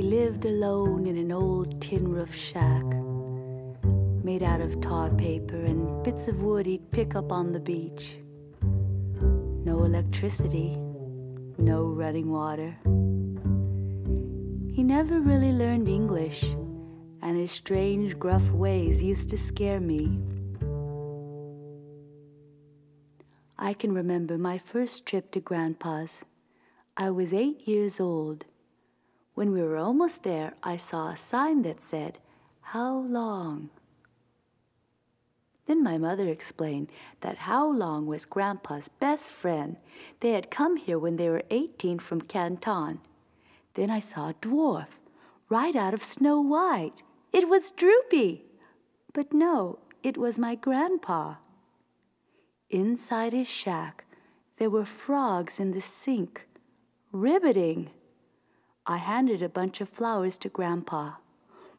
He lived alone in an old tin roof shack made out of tar paper and bits of wood he'd pick up on the beach. No electricity, no running water. He never really learned English, and his strange, gruff ways used to scare me. I can remember my first trip to Grandpa's. I was eight years old. When we were almost there, I saw a sign that said, How long? Then my mother explained that How Long was Grandpa's best friend. They had come here when they were 18 from Canton. Then I saw a dwarf, right out of Snow White. It was Droopy. But no, it was my grandpa. Inside his shack, there were frogs in the sink, ribbiting. I handed a bunch of flowers to Grandpa.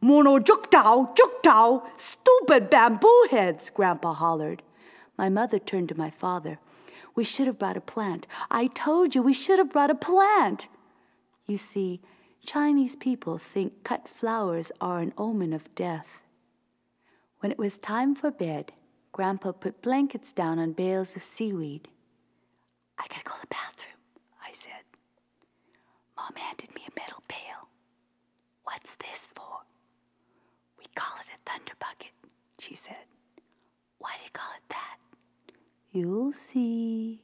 Mono juktao, juktao, stupid bamboo heads, Grandpa hollered. My mother turned to my father. We should have brought a plant. I told you we should have brought a plant. You see, Chinese people think cut flowers are an omen of death. When it was time for bed, Grandpa put blankets down on bales of seaweed. I gotta go to the bathroom. Mom handed me a metal pail. What's this for? We call it a thunder bucket, she said. Why do you call it that? You'll see.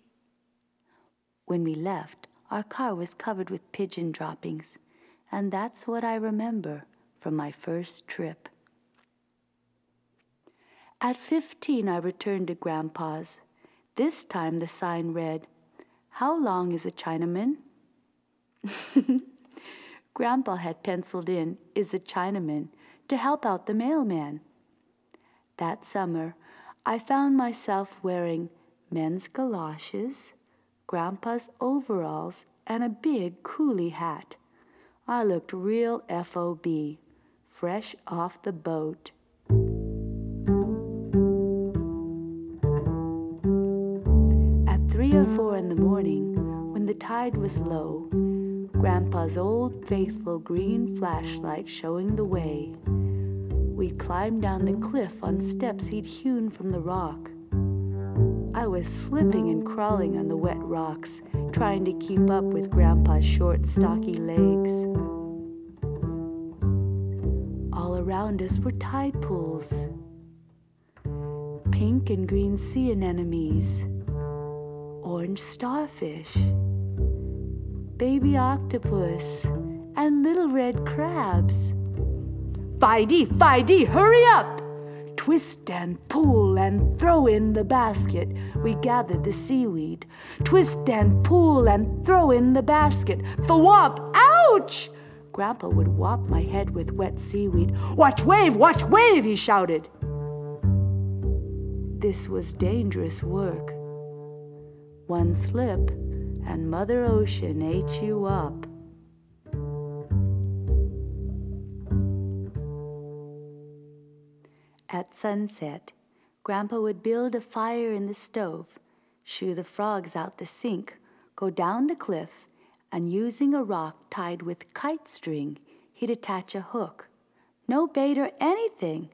When we left, our car was covered with pigeon droppings, and that's what I remember from my first trip. At 15, I returned to Grandpa's. This time the sign read, How long is a Chinaman? Grandpa had penciled in, Is a Chinaman, to help out the mailman. That summer, I found myself wearing men's galoshes, Grandpa's overalls, and a big coolie hat. I looked real FOB, fresh off the boat. At three or four in the morning, when the tide was low, Grandpa's old faithful green flashlight showing the way, we'd climb down the cliff on steps he'd hewn from the rock. I was slipping and crawling on the wet rocks, trying to keep up with Grandpa's short, stocky legs. All around us were tide pools, pink and green sea anemones orange starfish, baby octopus, and little red crabs. Fidey, Fidey, hurry up! Twist and pull and throw in the basket. We gathered the seaweed. Twist and pull and throw in the basket. Thwomp! Ouch! Grandpa would whop my head with wet seaweed. Watch wave, watch wave, he shouted. This was dangerous work. One slip, and Mother Ocean ate you up. At sunset, Grandpa would build a fire in the stove, shoo the frogs out the sink, go down the cliff, and using a rock tied with kite string, he'd attach a hook, no bait or anything,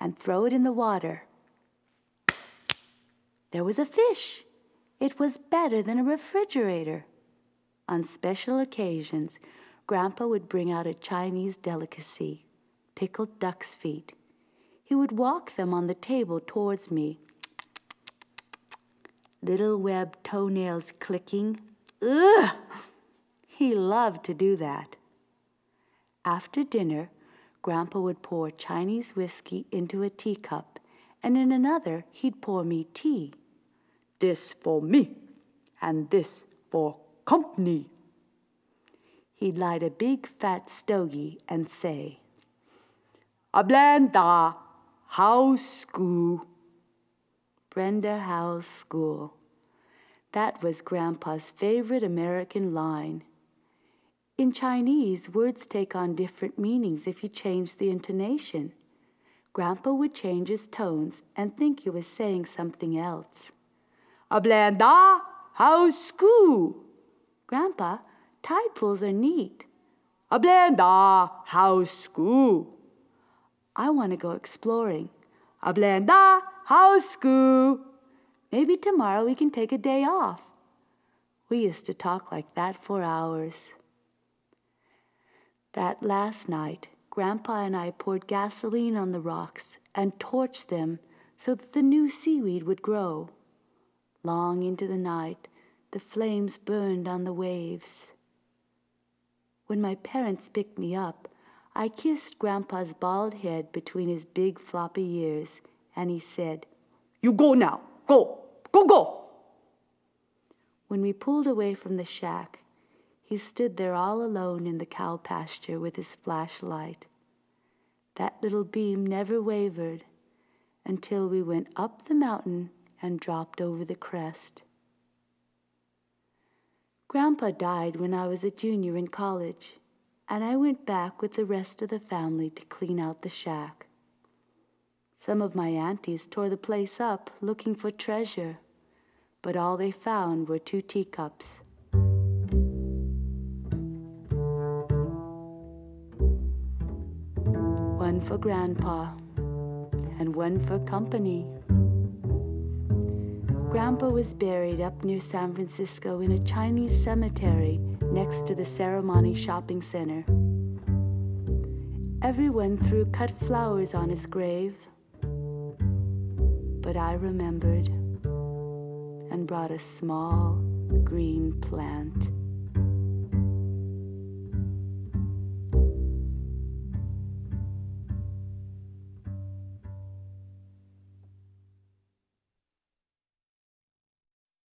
and throw it in the water. There was a fish. It was better than a refrigerator. On special occasions, Grandpa would bring out a Chinese delicacy, pickled duck's feet. He would walk them on the table towards me, little webbed toenails clicking. Ugh! He loved to do that. After dinner, Grandpa would pour Chinese whiskey into a teacup, and in another he'd pour me tea this for me, and this for company. He'd light a big fat stogie and say, Ablanda House School. Brenda House School. That was Grandpa's favorite American line. In Chinese, words take on different meanings if you change the intonation. Grandpa would change his tones and think he was saying something else. Ablanda, how's school? Grandpa, tide pools are neat. Ablenda, how's school? I want to go exploring. Ablenda, how's school? Maybe tomorrow we can take a day off. We used to talk like that for hours. That last night, Grandpa and I poured gasoline on the rocks and torched them so that the new seaweed would grow. Long into the night, the flames burned on the waves. When my parents picked me up, I kissed Grandpa's bald head between his big floppy ears, and he said, You go now. Go. Go, go. When we pulled away from the shack, he stood there all alone in the cow pasture with his flashlight. That little beam never wavered until we went up the mountain and dropped over the crest. Grandpa died when I was a junior in college, and I went back with the rest of the family to clean out the shack. Some of my aunties tore the place up looking for treasure, but all they found were two teacups. One for Grandpa and one for company. Grandpa was buried up near San Francisco in a Chinese cemetery next to the Serramonte Shopping Center. Everyone threw cut flowers on his grave, but I remembered and brought a small green plant.